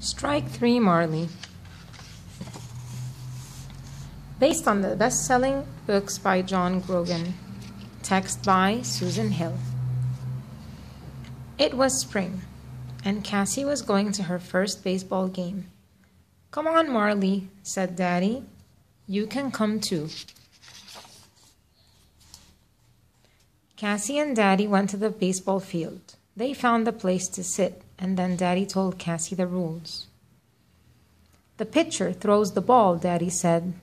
Strike three, Marley. Based on the best selling books by John Grogan. Text by Susan Hill. It was spring, and Cassie was going to her first baseball game. Come on, Marley, said Daddy. You can come too. Cassie and Daddy went to the baseball field. They found a place to sit and then Daddy told Cassie the rules. The pitcher throws the ball, Daddy said.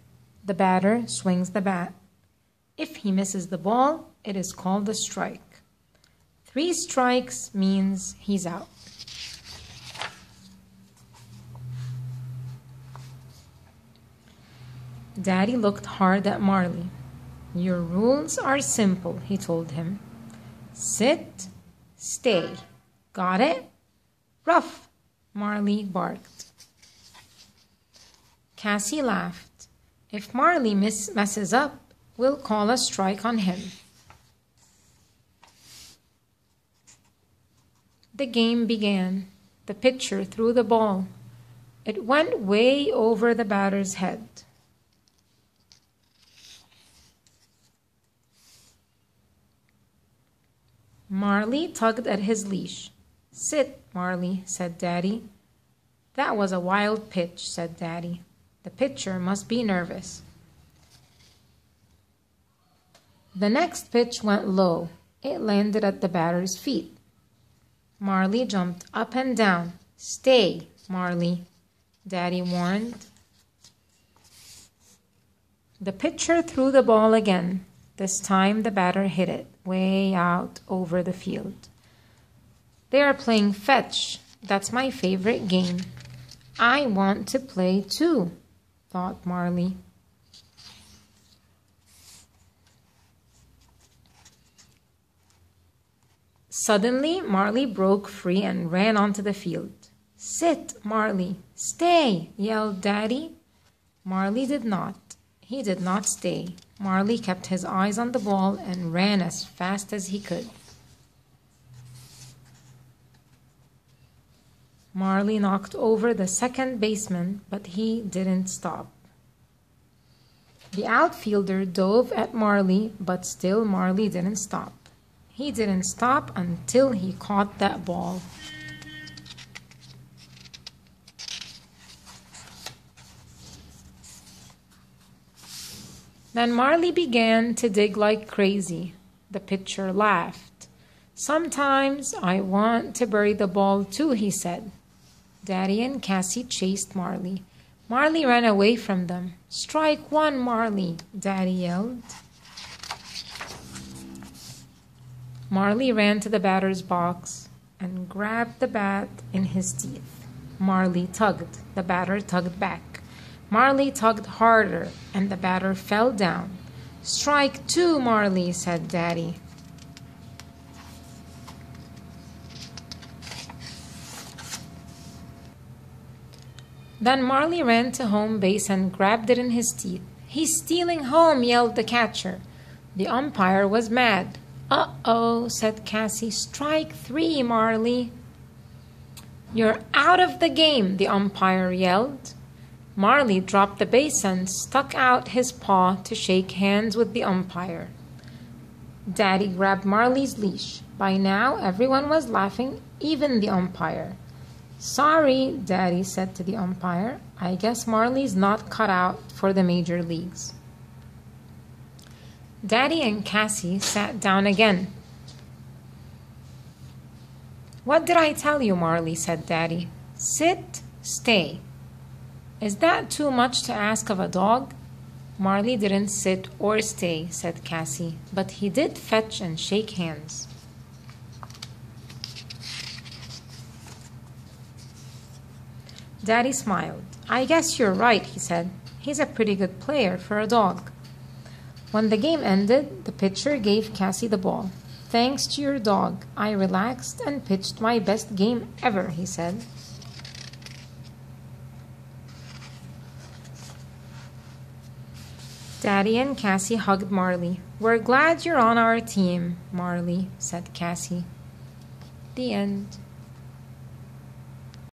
The batter swings the bat. If he misses the ball, it is called a strike. Three strikes means he's out. Daddy looked hard at Marley. Your rules are simple, he told him. Sit, stay. Got it? Rough, Marley barked. Cassie laughed. If Marley miss messes up, we'll call a strike on him. The game began. The pitcher threw the ball. It went way over the batter's head. Marley tugged at his leash. Sit, Marley, said Daddy. That was a wild pitch, said Daddy. The pitcher must be nervous. The next pitch went low. It landed at the batter's feet. Marley jumped up and down. Stay, Marley, Daddy warned. The pitcher threw the ball again. This time the batter hit it way out over the field. They are playing fetch. That's my favorite game. I want to play too, thought Marley. Suddenly, Marley broke free and ran onto the field. Sit, Marley. Stay, yelled Daddy. Marley did not. He did not stay. Marley kept his eyes on the ball and ran as fast as he could. Marley knocked over the second baseman, but he didn't stop. The outfielder dove at Marley, but still Marley didn't stop. He didn't stop until he caught that ball. Then Marley began to dig like crazy. The pitcher laughed. Sometimes I want to bury the ball too, he said. Daddy and Cassie chased Marley. Marley ran away from them. Strike one, Marley, Daddy yelled. Marley ran to the batter's box and grabbed the bat in his teeth. Marley tugged. The batter tugged back. Marley tugged harder, and the batter fell down. Strike two, Marley, said Daddy. Then Marley ran to home base and grabbed it in his teeth. He's stealing home, yelled the catcher. The umpire was mad. Uh oh, said Cassie. Strike three, Marley. You're out of the game, the umpire yelled. Marley dropped the base and stuck out his paw to shake hands with the umpire. Daddy grabbed Marley's leash. By now, everyone was laughing, even the umpire. Sorry, Daddy said to the umpire. I guess Marley's not cut out for the major leagues. Daddy and Cassie sat down again. What did I tell you, Marley? said Daddy. Sit, stay. Is that too much to ask of a dog? Marley didn't sit or stay, said Cassie, but he did fetch and shake hands. Daddy smiled. I guess you're right, he said. He's a pretty good player for a dog. When the game ended, the pitcher gave Cassie the ball. Thanks to your dog, I relaxed and pitched my best game ever, he said. Daddy and Cassie hugged Marley. We're glad you're on our team, Marley, said Cassie. The end.